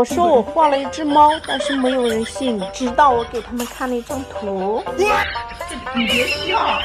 我说我画了一只猫但是没有人信直到我给他们看了一张图。你别笑。